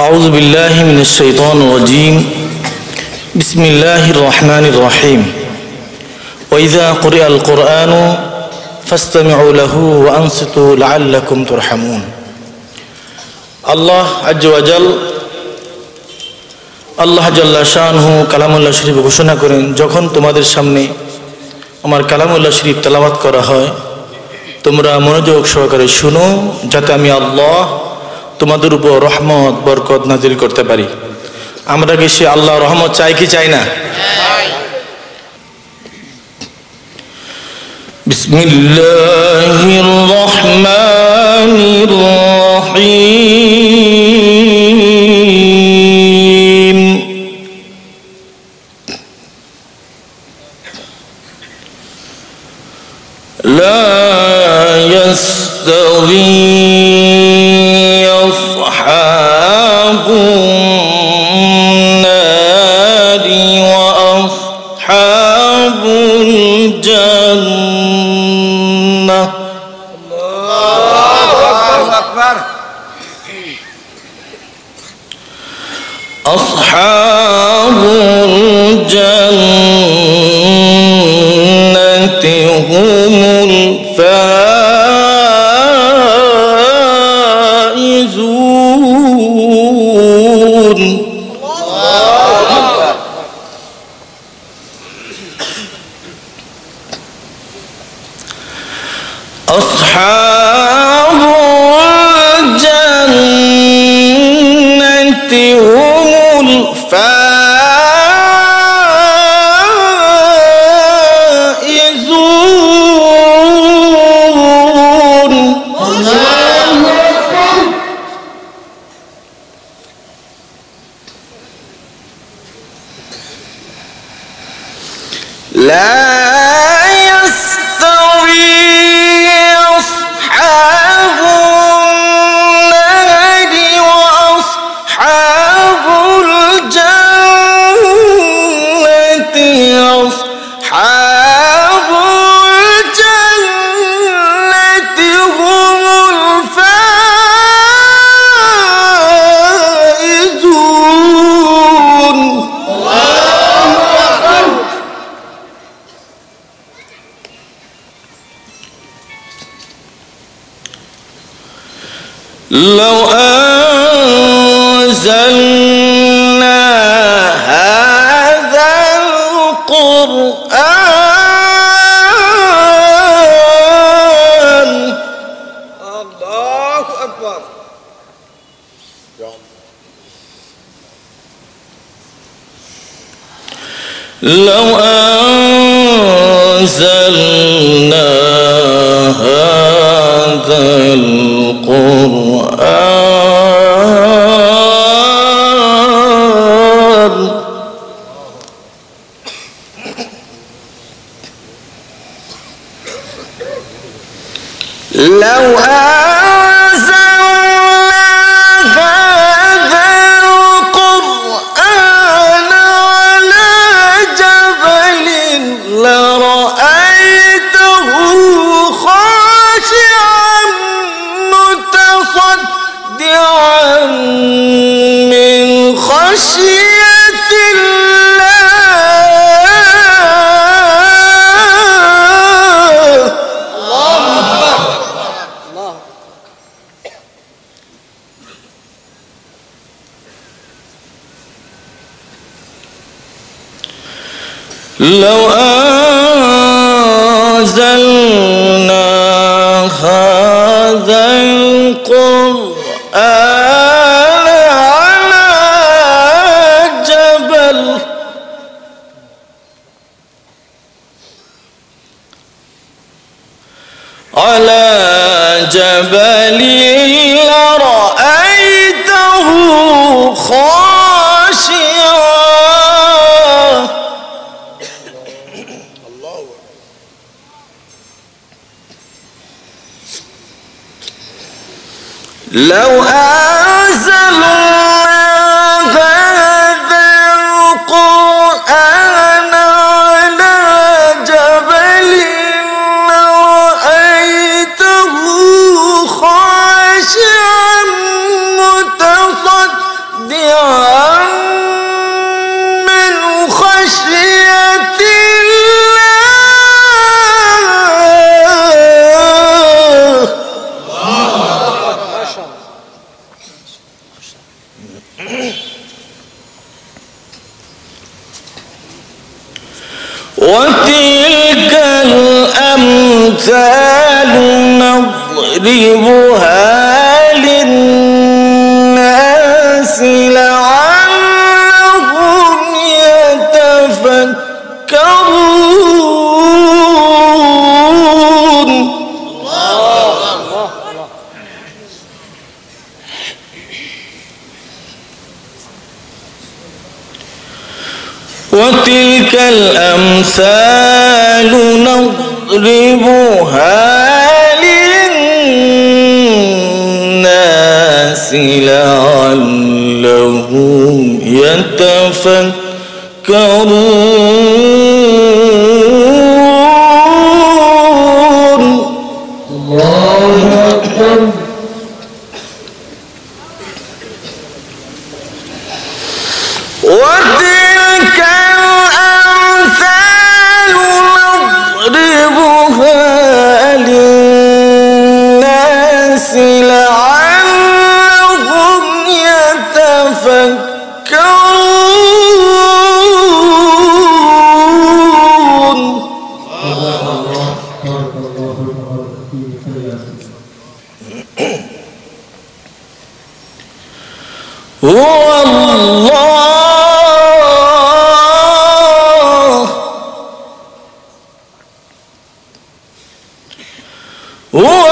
أعوذ بالله من الشيطان الرجيم بسم الله الرحمن الرحيم وإذا قرئ القرآن فاستمعوا له وأنصتوا لعلكم ترحمون আল্লাহ আজ্জাল আল্লাহ জাল্লা শাহু কালামুল্লাহ শরীফ ঘোষণা করেন যখন তোমাদের সামনে আমার কালামুল্লাহ শরীফ তেলাওয়াত করা হয় তোমরা মনোযোগ সহকারে শুনো যাতে আমি আল্লাহ তোমাদের উপর রহমত, বরকত নাজিল করতে পারি। আমরা কি সে আল্লাহ রহমত চাই কি চাই না? বিসমিল্লাহির রহমানির لا لو أنزلنا هذا القرآن. الله أكبر. لو أنزلنا لو أنزلنا لو أنزلنا يظهرها للناس لعلهم يتفكرون. وتلك الأمثال نضربها يتفكرون. الله Oh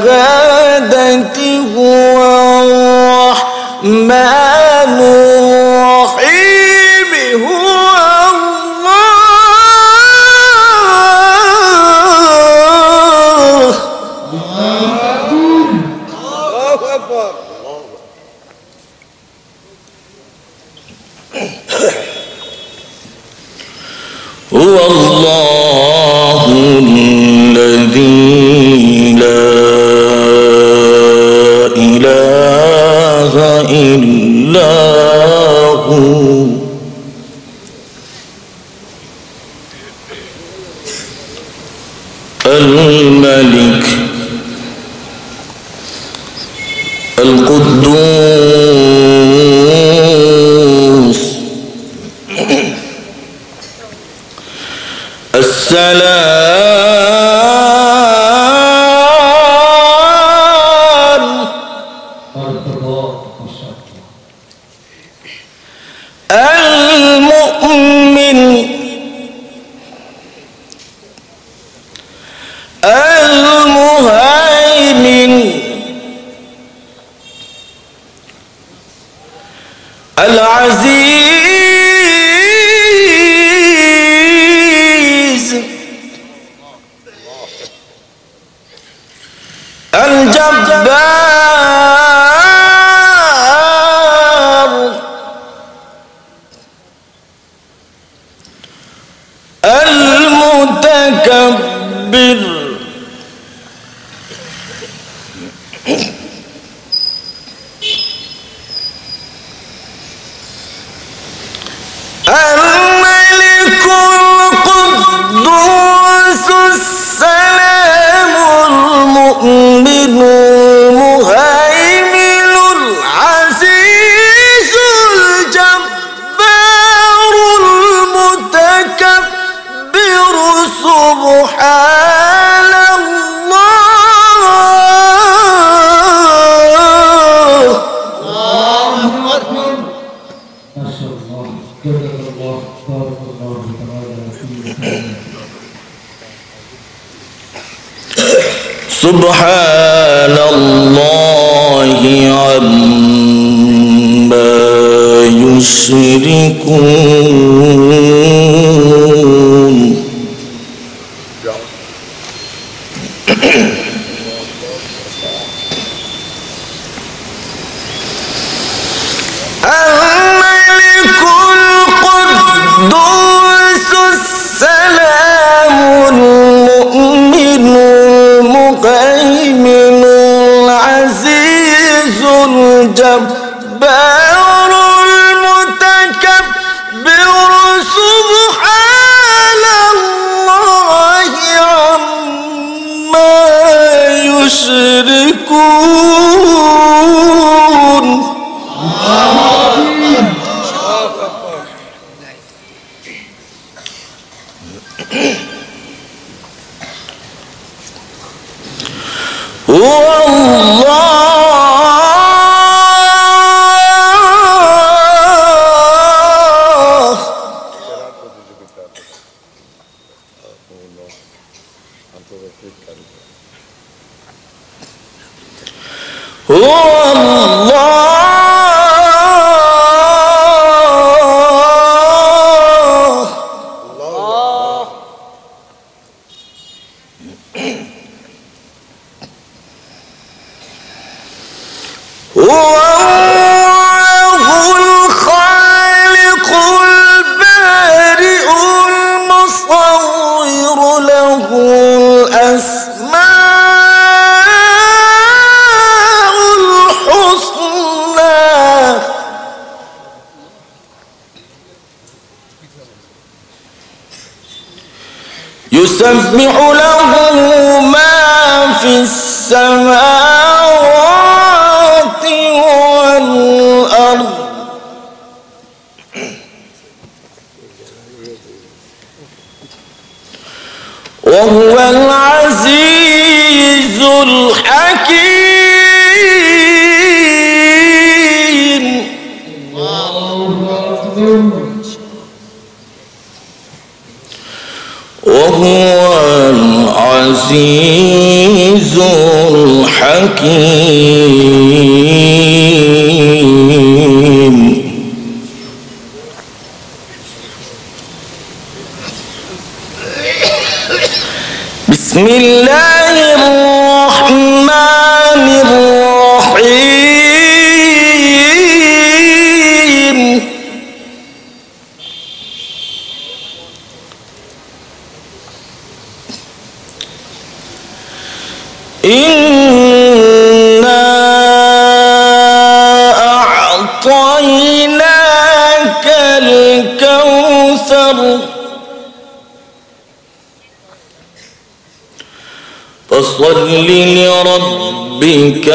غير إله إلا هو. الملك القدوس يشركون يسبح له ما في السماوات وهو العزيز الحكيم. وهو العزيز الحكيم. بسم الله الرحمن الرحيم. إنا أعطيناك الكوثر. فصل لربك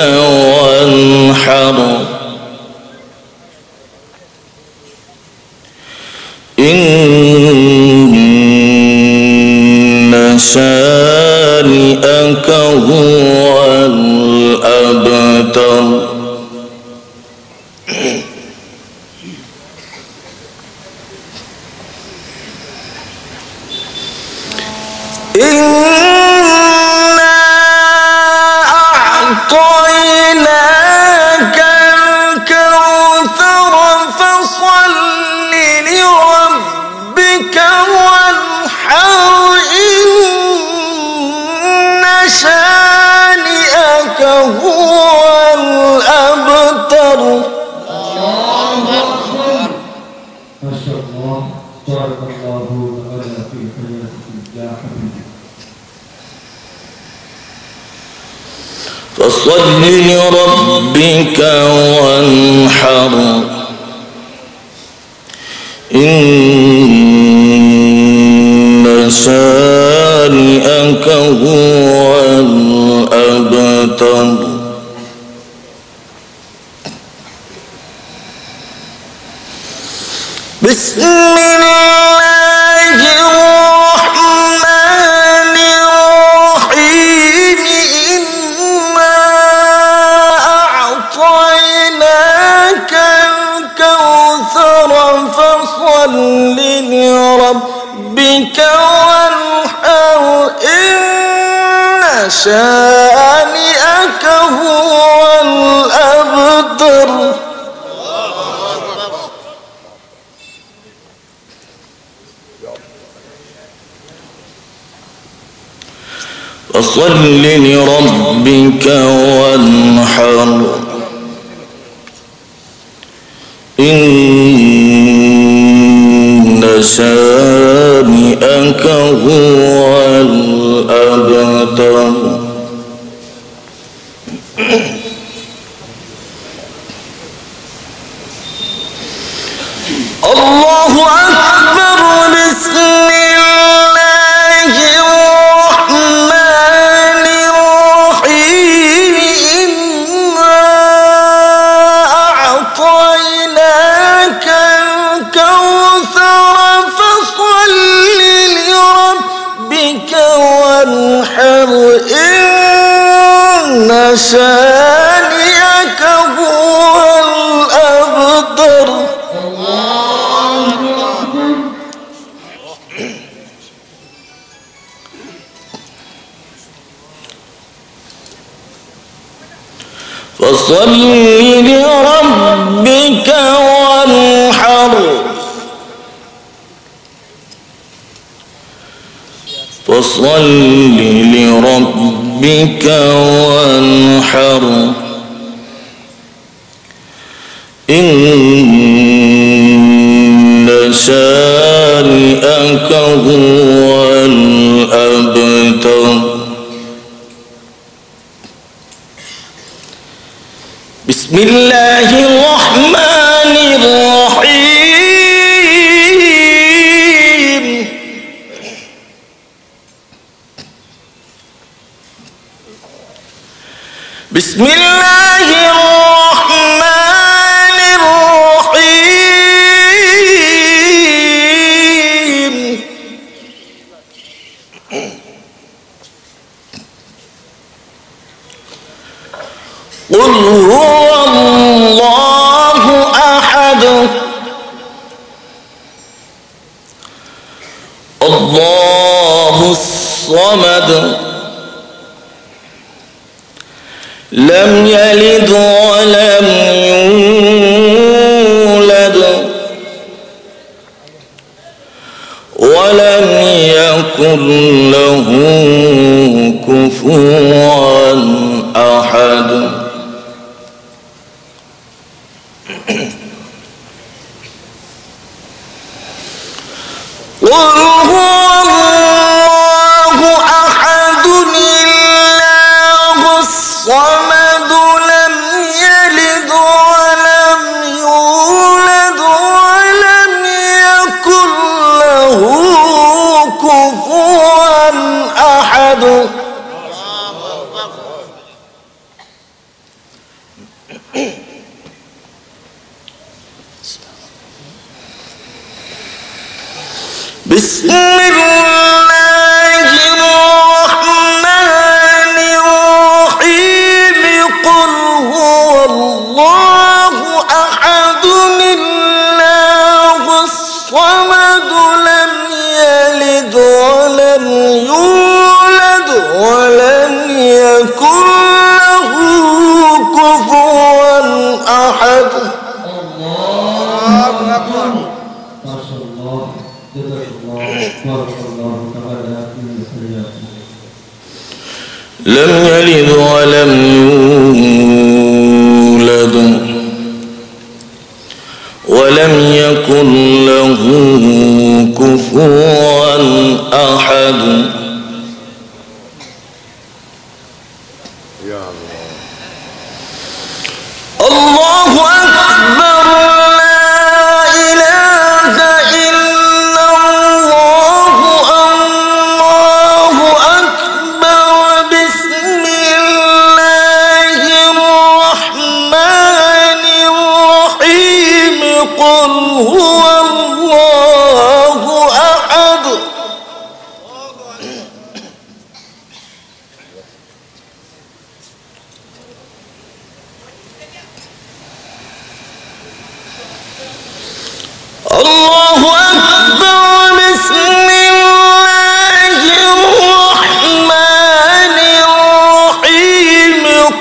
وانحر. إن شانئك هو الأبتر. إنا أعطيناك الكوثر فصل لربك وانحر إن شانئك هو الأبتر ما شاء الله بارك الله تعالى في حياتكم يا حبيبي فصل لربك وانحر. إن شانئك هو الأبتر شانئك هو الأبتر. فصل لربك وانحر. إن شانئك هو الأبتر. أبتر فصل لربك وانحر. إن شانئك هو الأبتر. بسم الله يلد ولم يولد ولم يكن له كفوا أحد. يلد ولم يولد ولم يكن له كفوا أحد.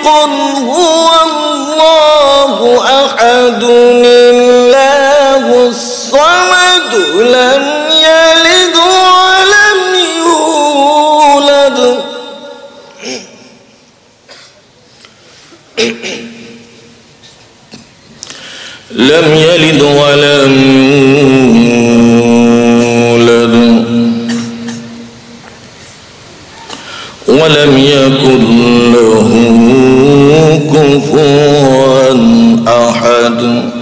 رزق هو الله أحد الله الصمد لم يلد ولم يولد. لم يلد ولم يولد. ولم يكن كفوا أحد.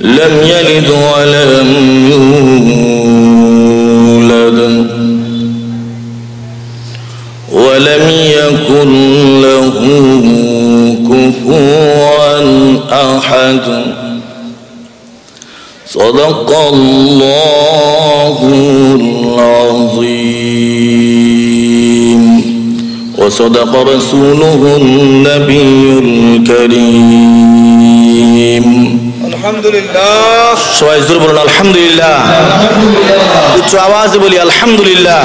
لم يلد ولم يولد. ولم يكن له كفوا أحد. صدق الله العظيم. وصدق رسوله النبي الكريم আলহামদুলিল্লাহ সবাই জোর বলুন আলহামদুলিল্লাহ উচ্চ আওয়াজে বলি আলহামদুলিল্লাহ